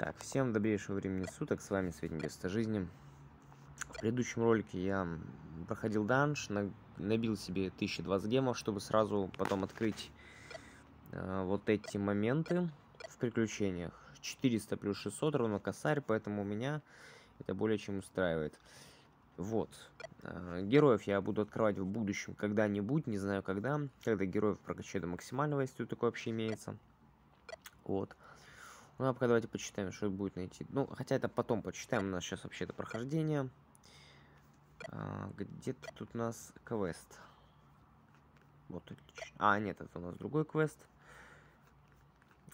Так, всем добрейшего времени суток, с вами Светник жизни. В предыдущем ролике я проходил данж, набил себе 1020 гемов, чтобы сразу потом открыть э, вот эти моменты в приключениях. 400 плюс 600 равно косарь, поэтому у меня это более чем устраивает. Вот. Э, героев я буду открывать в будущем когда-нибудь, не знаю когда. Когда героев прокачаю до максимального, если такое вообще имеется. Вот. Ну, а пока давайте почитаем, что будет найти. Ну, хотя это потом почитаем. У нас сейчас вообще это прохождение. А, Где-то тут у нас квест. Вот. А, нет, это у нас другой квест.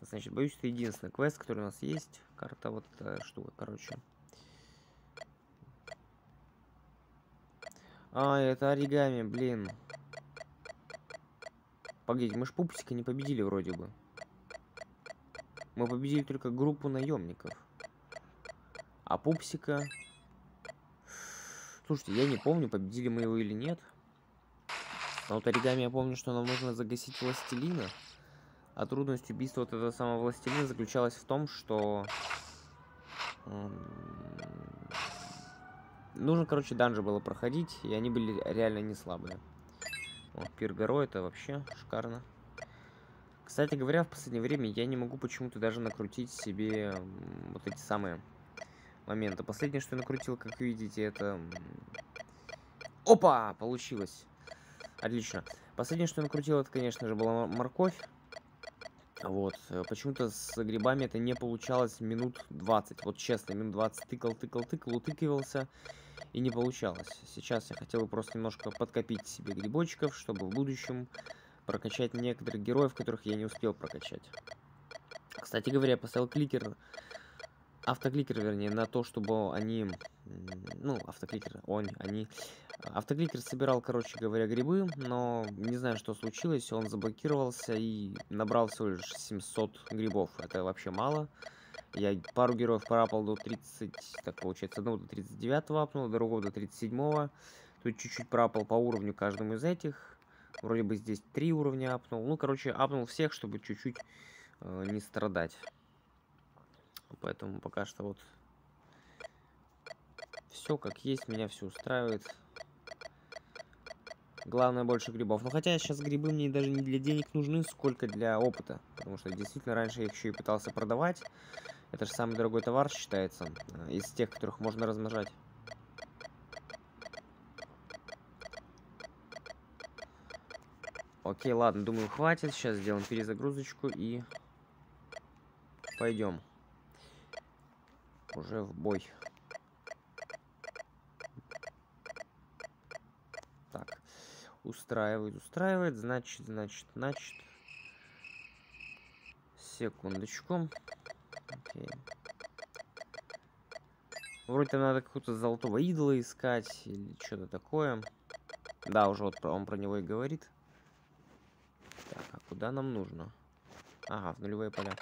Значит, боюсь, это единственный квест, который у нас есть. Карта вот эта штука, короче. А, это оригами, блин. Погодите, мы ж пупсика не победили вроде бы. Мы победили только группу наемников. А пупсика... Слушайте, я не помню, победили мы его или нет. Но вот оригами я помню, что нам нужно загасить властелина. А трудность убийства вот этого самого властелина заключалась в том, что... Нужно, короче, данжи было проходить, и они были реально не слабые. Вот, пир горой, это вообще шикарно. Кстати говоря, в последнее время я не могу почему-то даже накрутить себе вот эти самые моменты. Последнее, что я накрутил, как видите, это... Опа! Получилось. Отлично. Последнее, что я накрутил, это, конечно же, была морковь. Вот. Почему-то с грибами это не получалось минут 20. Вот честно, минут 20 тыкал, тыкал, тыкал, утыкивался. И не получалось. Сейчас я хотел бы просто немножко подкопить себе грибочков, чтобы в будущем прокачать некоторых героев, которых я не успел прокачать. Кстати говоря, я поставил кликер, автокликер, вернее, на то, чтобы они, ну, автокликер, он, они, автокликер собирал, короче говоря, грибы, но не знаю, что случилось, он заблокировался и набрал всего лишь 700 грибов, это вообще мало. Я пару героев порапал до 30, так получается, одного до 39 апнул, другого до 37. Тут чуть-чуть пропал по уровню каждому из этих. Вроде бы здесь три уровня апнул. Ну, короче, апнул всех, чтобы чуть-чуть э, не страдать. Поэтому пока что вот все как есть, меня все устраивает. Главное больше грибов. Но хотя сейчас грибы мне даже не для денег нужны, сколько для опыта. Потому что действительно раньше я их еще и пытался продавать. Это же самый дорогой товар считается. Э, из тех, которых можно размножать. Окей, ладно, думаю, хватит. Сейчас сделаем перезагрузочку и пойдем. Уже в бой. Так, устраивает, устраивает. Значит, значит, значит. Секундочку. Окей. Вроде там надо какого-то золотого идола искать или что-то такое. Да, уже вот он про него и говорит. Куда нам нужно? Ага, в нулевые поля.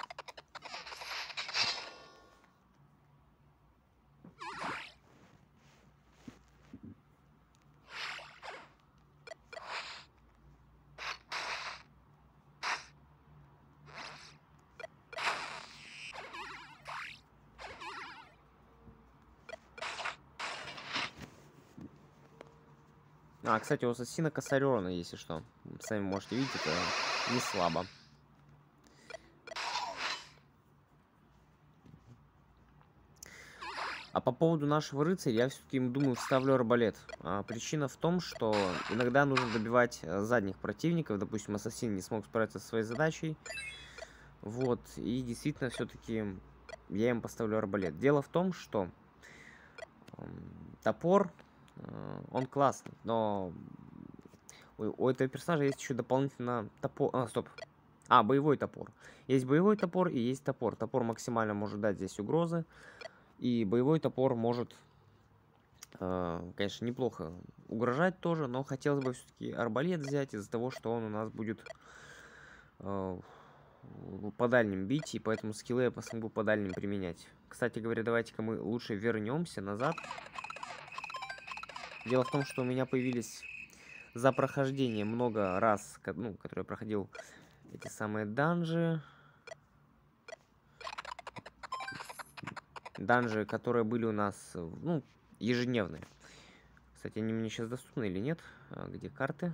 А, кстати, у ассасина Косарена, если что. Сами можете видеть, это не слабо. А по поводу нашего рыцаря, я все-таки, думаю, вставлю арбалет. А, причина в том, что иногда нужно добивать э, задних противников. Допустим, ассасин не смог справиться со своей задачей. Вот, и действительно, все-таки я им поставлю арбалет. Дело в том, что топор Э, он классный, но у, у этого персонажа есть еще дополнительно топор. А, стоп. А, боевой топор. Есть боевой топор и есть топор. Топор максимально может дать здесь угрозы. И боевой топор может, э, конечно, неплохо угрожать тоже, но хотелось бы все-таки арбалет взять из-за того, что он у нас будет э, по дальним бить, и поэтому скиллы я смогу по дальним применять. Кстати говоря, давайте-ка мы лучше вернемся назад. Дело в том, что у меня появились за прохождение много раз, ну, которые я проходил эти самые данжи. данжи, которые были у нас, ну, ежедневные. Кстати, они мне сейчас доступны или нет? А, где карты?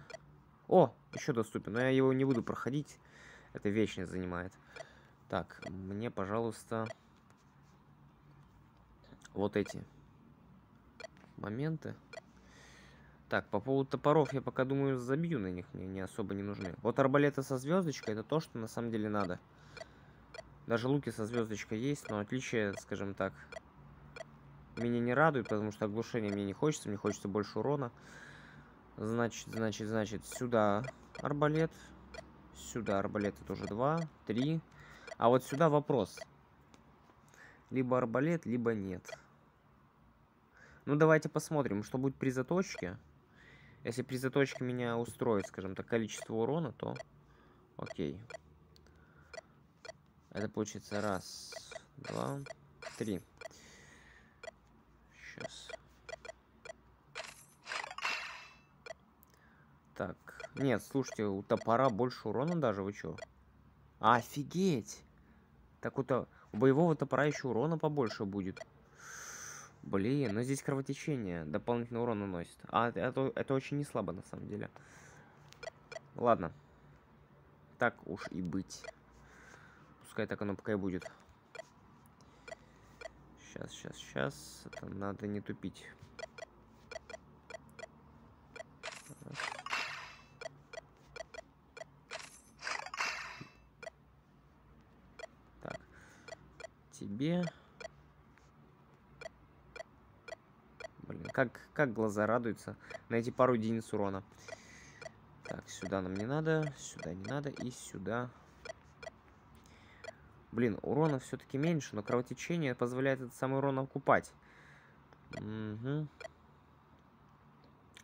О, еще доступен, но я его не буду проходить. Это вечность занимает. Так, мне, пожалуйста, вот эти моменты. Так, по поводу топоров я пока думаю забью на них, мне не особо не нужны. Вот арбалеты со звездочкой это то, что на самом деле надо. Даже луки со звездочкой есть, но отличие, скажем так, меня не радует, потому что оглушение мне не хочется, мне хочется больше урона. Значит, значит, значит, сюда арбалет, сюда арбалет это уже два, три. А вот сюда вопрос. Либо арбалет, либо нет. Ну, давайте посмотрим, что будет при заточке. Если при заточке меня устроит, скажем так, количество урона, то окей. Это получится раз, два, три. Сейчас. Так. Нет, слушайте, у топора больше урона даже, вы чё? Офигеть! Так вот, у боевого топора еще урона побольше будет. Блин, но здесь кровотечение дополнительный урон наносит. А, это, это очень не слабо, на самом деле. Ладно. Так уж и быть. Пускай так оно пока и будет. Сейчас, сейчас, сейчас. Это надо не тупить. Так. Тебе... как, как глаза радуются на эти пару единиц урона. Так, сюда нам не надо, сюда не надо и сюда. Блин, урона все-таки меньше, но кровотечение позволяет этот самый урон окупать. Угу.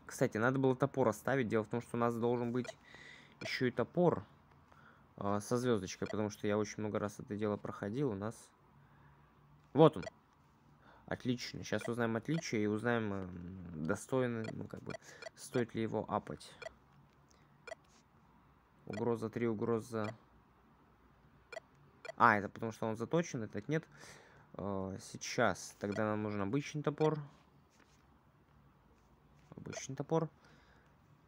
Кстати, надо было топор оставить. Дело в том, что у нас должен быть еще и топор э, со звездочкой, потому что я очень много раз это дело проходил. У нас... Вот он. Отлично. Сейчас узнаем отличие и узнаем, достойно, ну, как бы, стоит ли его апать. Угроза 3, угроза... А, это потому что он заточен, этот нет. Э, сейчас. Тогда нам нужен обычный топор. Обычный топор.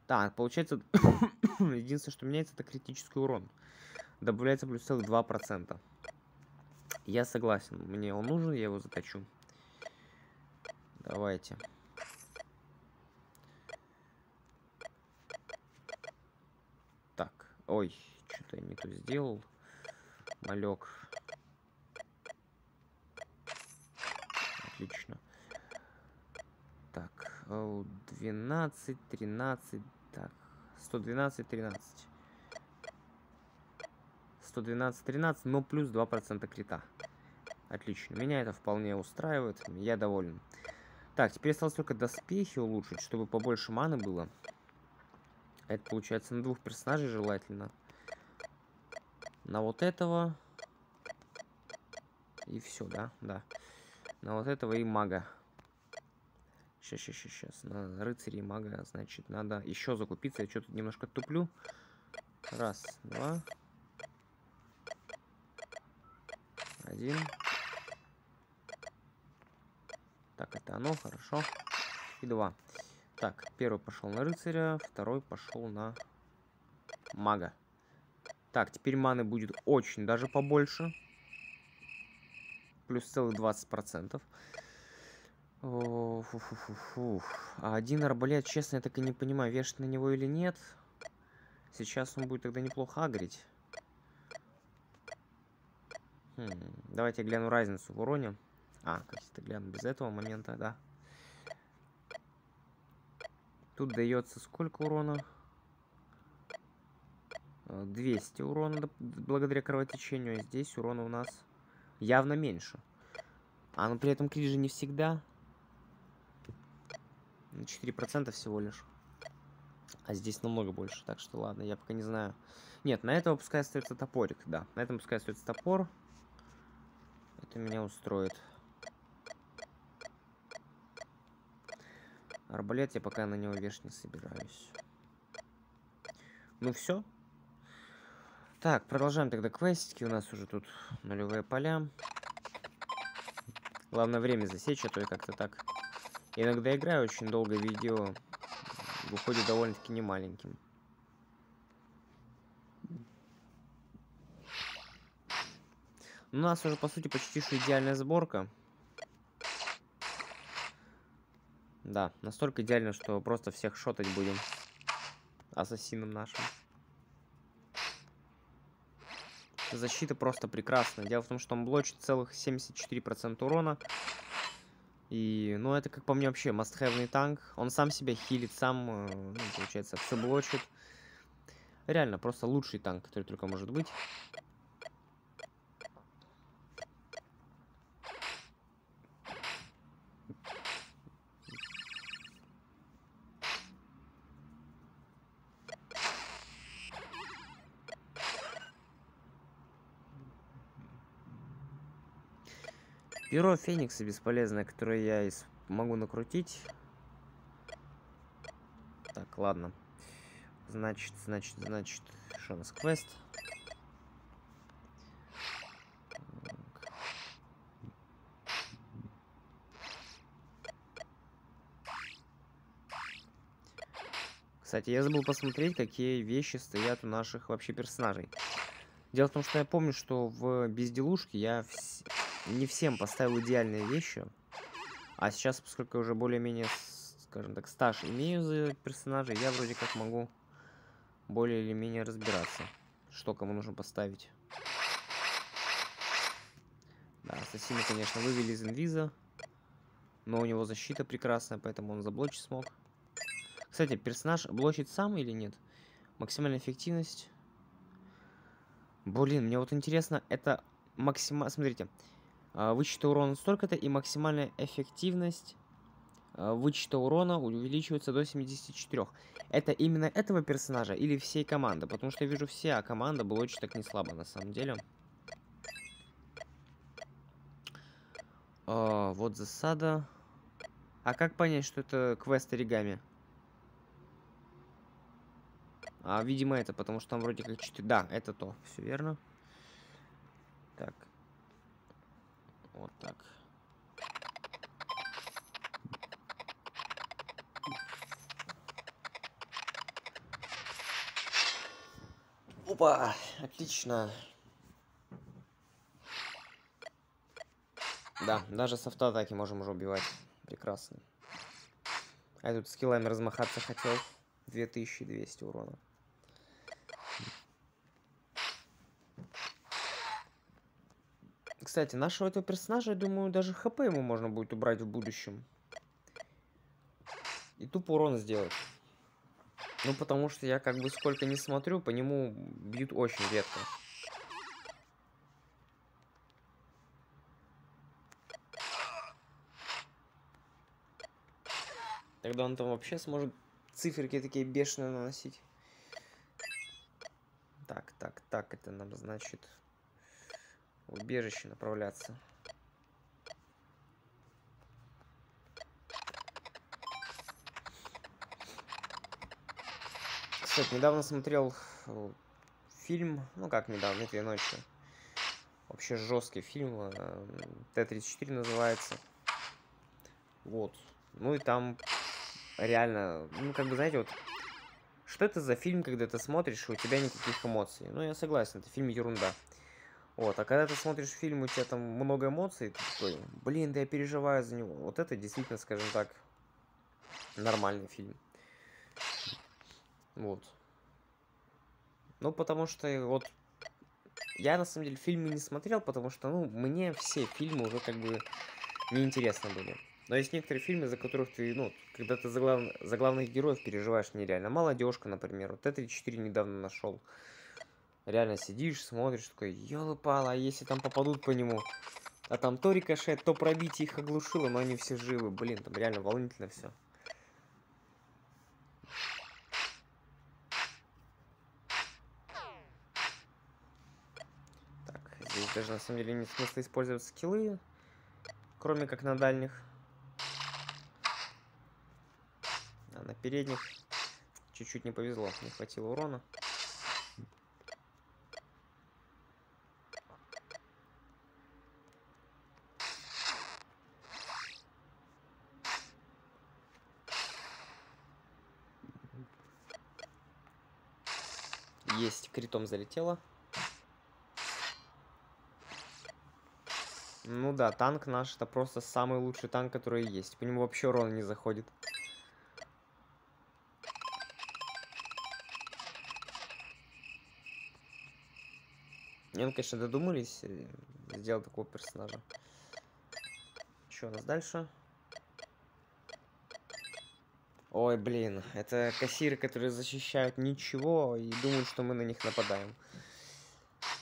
Так, получается, единственное, что меняется, это критический урон. Добавляется плюс целых 2%. Я согласен. Мне он нужен, я его заточу. Давайте. Так, ой, что-то я не то сделал. Малек. Отлично. Так, 12, 13, так, 112, 13. 112, 13, но плюс 2% крита. Отлично, меня это вполне устраивает, я доволен. Так, теперь осталось только доспехи улучшить, чтобы побольше маны было. Это получается на двух персонажей желательно. На вот этого. И все, да? Да. На вот этого и мага. Сейчас, сейчас, сейчас, сейчас. На рыцаря и мага, значит, надо еще закупиться. Я что-то немножко туплю. Раз, два. Один. Так, это оно, хорошо. И два. Так, первый пошел на рыцаря, второй пошел на мага. Так, теперь маны будет очень даже побольше. Плюс целых 20%. О. А один арбалет, честно, я так и не понимаю, вешать на него или нет. Сейчас он будет тогда неплохо агрить. Хм, давайте гляну разницу в уроне. А, гляну без этого момента, да. Тут дается сколько урона? 200 э, урона благодаря кровотечению, а здесь урона у нас явно меньше. А, но при этом крит же не всегда. На 4% всего лишь. А здесь намного больше, так что ладно, я пока не знаю. Нет, на этого пускай остается топорик, да. На этом пускай остается топор. Это меня устроит. Арбалет я пока на него вешать не собираюсь. Ну все. Так, продолжаем тогда квестики. У нас уже тут нулевые поля. Главное время засечь, а то я как-то так... Иногда играю очень долго видео, выходит довольно-таки немаленьким. У нас уже, по сути, почти что идеальная сборка. Да, настолько идеально, что просто всех шотать будем. Ассасином нашим. Защита просто прекрасная. Дело в том, что он блочит целых 74% урона. И, ну, это, как по мне, вообще мастхэвный танк. Он сам себя хилит, сам, э, ну, получается, все блочит. Реально, просто лучший танк, который только может быть. Перо Феникса бесполезное, которое я могу накрутить. Так, ладно. Значит, значит, значит, что у нас квест? Кстати, я забыл посмотреть, какие вещи стоят у наших вообще персонажей. Дело в том, что я помню, что в безделушке я вс не всем поставил идеальные вещи. А сейчас, поскольку я уже более-менее, скажем так, стаж имею за персонажей, я вроде как могу более или менее разбираться, что кому нужно поставить. Да, ассасина, конечно, вывели из инвиза. Но у него защита прекрасная, поэтому он заблочить смог. Кстати, персонаж блочит сам или нет? Максимальная эффективность. Блин, мне вот интересно, это максимально... Смотрите, вычета урона столько-то и максимальная эффективность а, вычета урона увеличивается до 74. Это именно этого персонажа или всей команды? Потому что я вижу все, а команда была очень так не слабо на самом деле. А, вот засада. А как понять, что это квест оригами? А, видимо, это, потому что там вроде как 4... Да, это то. Все верно. Так, вот так. Опа, отлично. Да, даже с автоатаки можем уже убивать. Прекрасно. А я тут скиллами размахаться хотел. 2200 урона. Кстати, нашего этого персонажа, я думаю, даже хп ему можно будет убрать в будущем. И тупо урон сделать. Ну, потому что я как бы сколько не смотрю, по нему бьют очень редко. Тогда он там вообще сможет циферки такие бешеные наносить. Так, так, так, это нам значит убежище направляться. Кстати, недавно смотрел э, фильм, ну как недавно, этой ночью. Вообще жесткий фильм, э, Т-34 называется. Вот. Ну и там реально, ну как бы, знаете, вот, что это за фильм, когда ты смотришь, и у тебя никаких эмоций? Ну, я согласен, это фильм ерунда. Вот, а когда ты смотришь фильм, у тебя там много эмоций, ты такой, блин, да я переживаю за него. Вот это действительно, скажем так, нормальный фильм. Вот. Ну, потому что вот я на самом деле фильмы не смотрел, потому что, ну, мне все фильмы уже как бы неинтересны были. Но есть некоторые фильмы, за которых ты, ну, когда ты за, глав... за главных героев переживаешь нереально. Молодежка, например. Вот это 4 недавно нашел реально сидишь, смотришь, такой, елы-палы, а если там попадут по нему? А там то рикошет, то пробитие их оглушило, но они все живы. Блин, там реально волнительно все. Так, здесь даже на самом деле нет смысла использовать скиллы, кроме как на дальних. А на передних чуть-чуть не повезло, не хватило урона. Есть, критом залетело. Ну да, танк наш это просто самый лучший танк, который есть. По нему вообще урон не заходит. Не, ну, конечно, додумались э, сделать такого персонажа. Что у нас дальше? Ой, блин, это кассиры, которые защищают ничего и думают, что мы на них нападаем.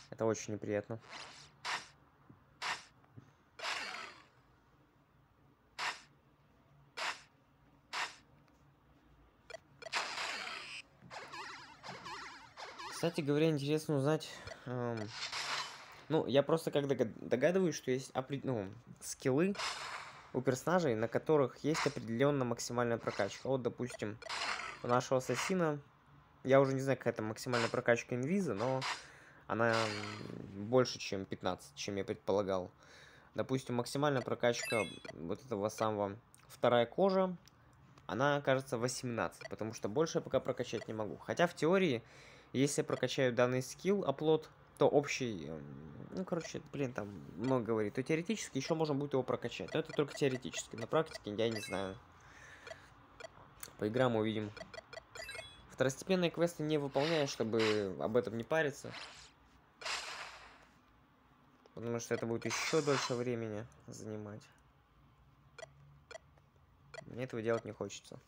Это очень неприятно. Кстати говоря, интересно узнать... Эм, ну, я просто как догадываюсь, что есть ну, скиллы у персонажей, на которых есть определенно максимальная прокачка. Вот, допустим, у нашего ассасина, я уже не знаю, какая там максимальная прокачка инвиза, но она больше, чем 15, чем я предполагал. Допустим, максимальная прокачка вот этого самого вторая кожа, она, кажется, 18, потому что больше я пока прокачать не могу. Хотя в теории, если я прокачаю данный скилл, оплот, то общий, ну, короче, блин, там много говорит, то теоретически еще можно будет его прокачать. Но это только теоретически. На практике я не знаю. Поиграем, увидим. Второстепенные квесты не выполняю, чтобы об этом не париться. Потому что это будет еще дольше времени занимать. Мне этого делать не хочется.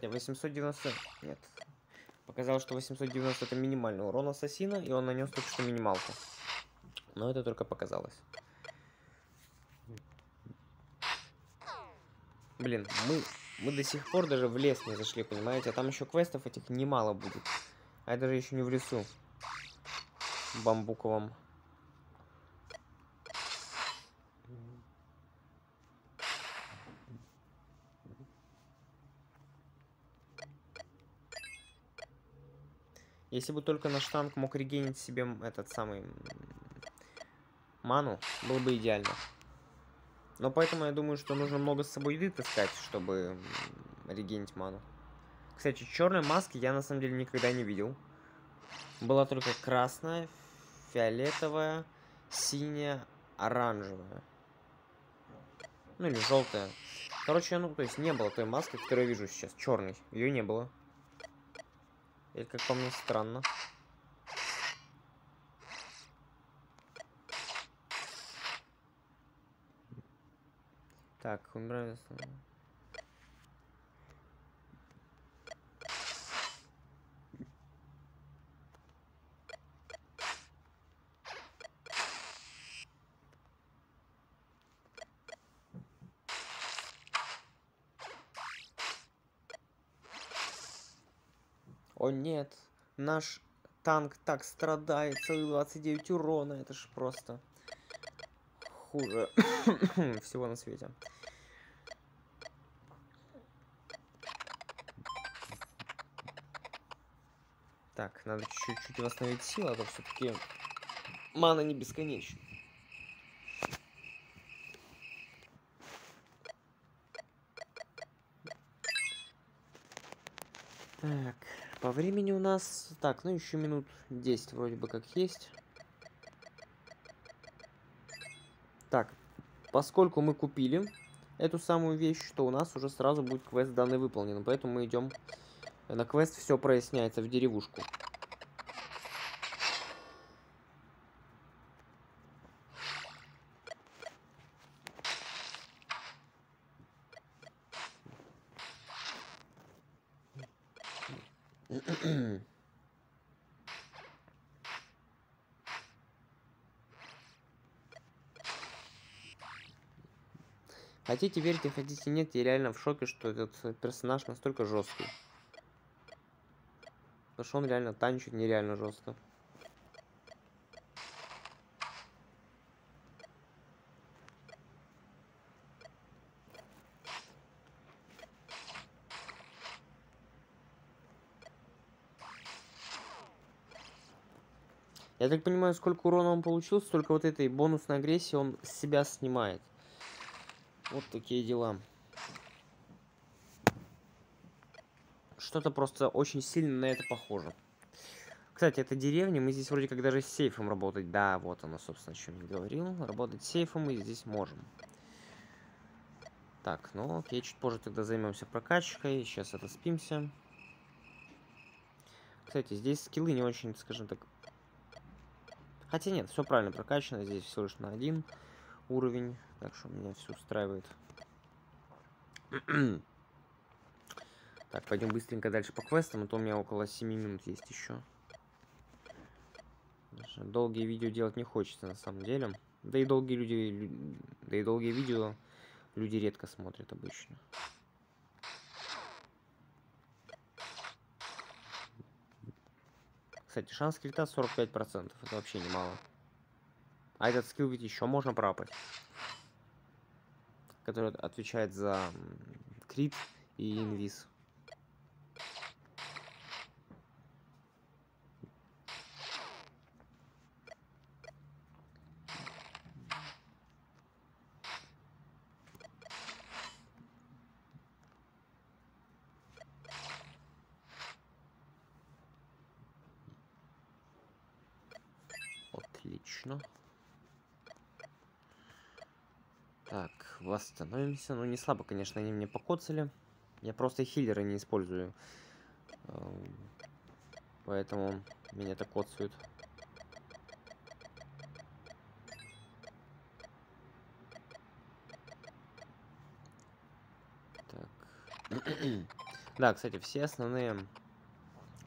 Кстати, 890... Нет. Показалось, что 890 это минимальный урон ассасина, и он нанес только что минималку. Но это только показалось. Блин, мы, мы до сих пор даже в лес не зашли, понимаете? А там еще квестов этих немало будет. А это же еще не в лесу. Бамбуковом. Если бы только наш танк мог регенить себе этот самый ману, было бы идеально. Но поэтому я думаю, что нужно много с собой еды таскать, чтобы регенить ману. Кстати, черной маски я на самом деле никогда не видел. Была только красная, фиолетовая, синяя, оранжевая. Ну или желтая. Короче, ну то есть не было той маски, которую я вижу сейчас. Черной. Ее не было. Или как по мне странно. Так, умираем. О нет, наш танк так страдает, целый 29 урона, это ж просто хуже всего на свете. Так, надо чуть-чуть восстановить силу, а то все-таки мана не бесконечна. Так. По времени у нас... Так, ну еще минут 10 вроде бы как есть. Так, поскольку мы купили эту самую вещь, то у нас уже сразу будет квест данный выполнен. Поэтому мы идем на квест, все проясняется в деревушку. Хотите верьте, хотите нет, я реально в шоке, что этот персонаж настолько жесткий. Потому что он реально танчит нереально жестко. Я так понимаю, сколько урона он получил, столько вот этой бонусной агрессии он с себя снимает. Вот такие дела. Что-то просто очень сильно на это похоже. Кстати, это деревня, мы здесь вроде как даже с сейфом работать. Да, вот оно, собственно, о чем я говорил. Работать с сейфом мы здесь можем. Так, ну окей, чуть позже тогда займемся прокачкой. Сейчас это спимся. Кстати, здесь скиллы не очень, скажем так... Хотя нет, все правильно прокачано. Здесь всего лишь на один уровень. Так что меня все устраивает. так, пойдем быстренько дальше по квестам, а то у меня около 7 минут есть еще. Долгие видео делать не хочется на самом деле. Да и долгие люди, да и долгие видео люди редко смотрят обычно. Кстати, шанс крита 45%. Это вообще немало. А этот скилл ведь еще можно пропасть. Который отвечает за крит и инвиз. Отлично. Так, восстановимся. Ну, не слабо, конечно, они мне покоцали. Я просто хиллеры не использую. Эм, поэтому меня так коцают. Так. да, кстати, все основные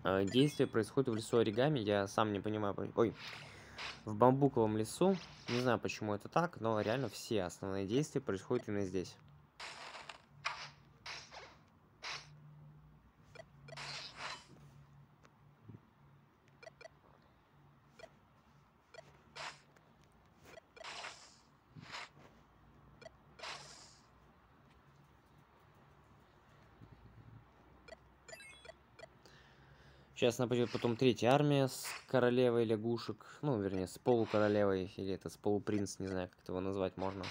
э, действия происходят в лесу оригами. Я сам не понимаю... Ой, в бамбуковом лесу. Не знаю, почему это так, но реально все основные действия происходят именно здесь. Сейчас нападет потом третья армия с королевой лягушек. Ну, вернее, с полукоролевой. Или это с полупринц, не знаю, как его назвать можно.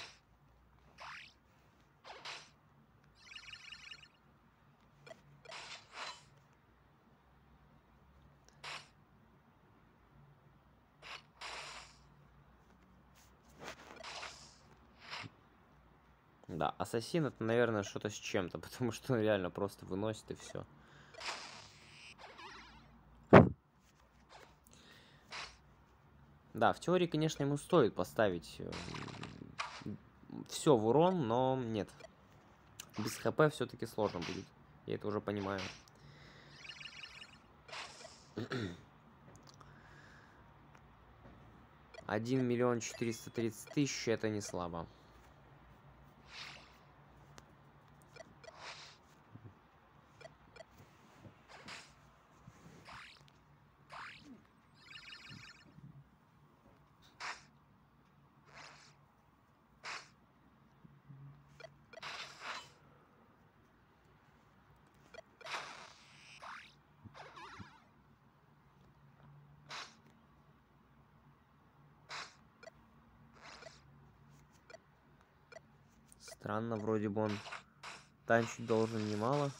Да, ассасин это, наверное, что-то с чем-то, потому что он реально просто выносит и все. Да, в теории, конечно, ему стоит поставить эм, все в урон, но нет. Без хп все-таки сложно будет. Я это уже понимаю. Один миллион четыреста тридцать тысяч, это не слабо. Странно, вроде бы он танчить должен немало.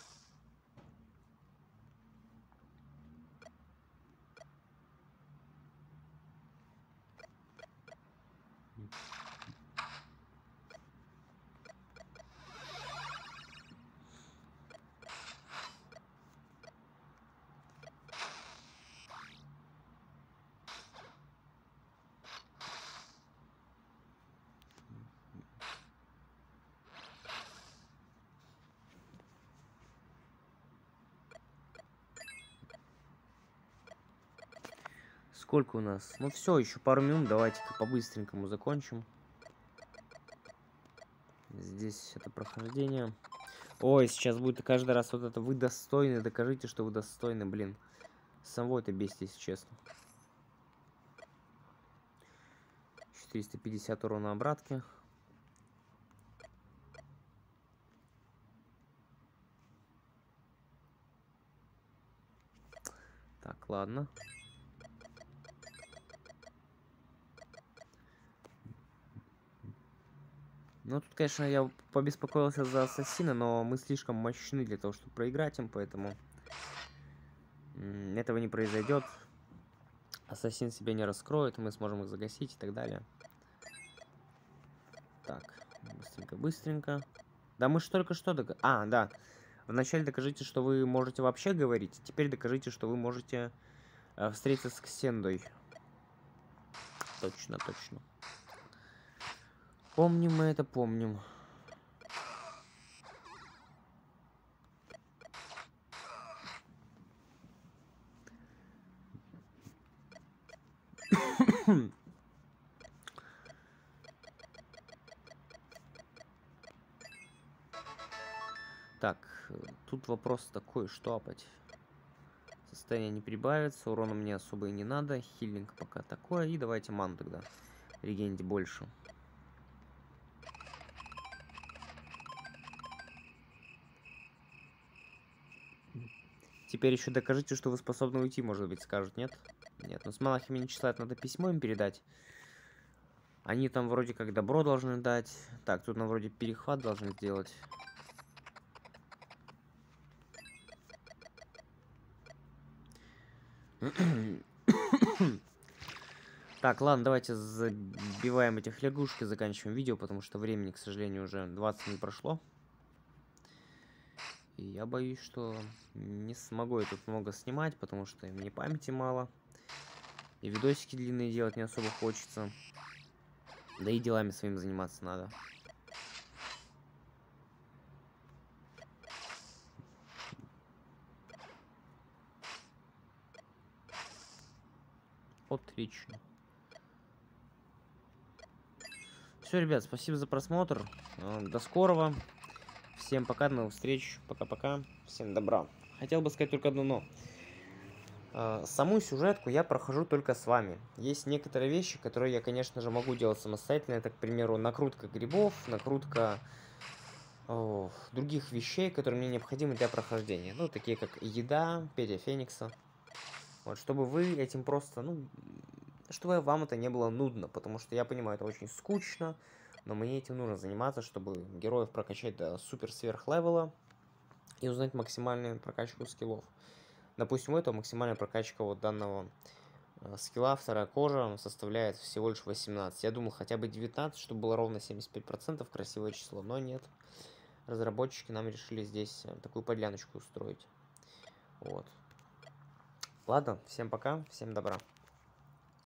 Сколько у нас? Ну все, еще пару минут. Давайте-ка по-быстренькому закончим. Здесь это прохождение. Ой, сейчас будет каждый раз вот это. Вы достойны, докажите, что вы достойны, блин. Самого это бесит, если честно. 450 урона обратки. Так, ладно. Ну, тут, конечно, я побеспокоился за Ассасина, но мы слишком мощны для того, чтобы проиграть им, поэтому этого не произойдет. Ассасин себя не раскроет, мы сможем их загасить и так далее. Так, быстренько, быстренько. Да мы же только что... Дог... А, да. Вначале докажите, что вы можете вообще говорить. Теперь докажите, что вы можете э, встретиться с Ксендой. Точно, точно. Помним мы это, помним. Так, тут вопрос такой, что апать? Состояние не прибавится, урона мне особо и не надо, хиллинг пока такое, и давайте ман тогда, регенить больше. Теперь еще докажите, что вы способны уйти, может быть, скажут, нет? Нет, ну с малахами не числа надо письмо им передать. Они там вроде как добро должны дать. Так, тут нам вроде перехват должны сделать. Так, ладно, давайте забиваем этих лягушек и заканчиваем видео, потому что времени, к сожалению, уже 20 минут прошло. И я боюсь, что не смогу я тут много снимать, потому что мне памяти мало. И видосики длинные делать не особо хочется. Да и делами своим заниматься надо. Отлично. Все, ребят, спасибо за просмотр. Э, до скорого. Всем пока, до новых встреч. Пока-пока. Всем добра. Хотел бы сказать только одно но. А, саму сюжетку я прохожу только с вами. Есть некоторые вещи, которые я, конечно же, могу делать самостоятельно. Это, к примеру, накрутка грибов, накрутка о, других вещей, которые мне необходимы для прохождения. Ну, такие как еда, Петя Феникса. Вот, чтобы вы этим просто, ну, чтобы вам это не было нудно, потому что я понимаю, это очень скучно, но мне этим нужно заниматься, чтобы героев прокачать до супер-сверх левела и узнать максимальную прокачку скиллов. Допустим, у этого максимальная прокачка вот данного э, скилла, вторая кожа, составляет всего лишь 18. Я думал хотя бы 19, чтобы было ровно 75%, красивое число, но нет. Разработчики нам решили здесь э, такую подляночку устроить. Вот. Ладно, всем пока, всем добра.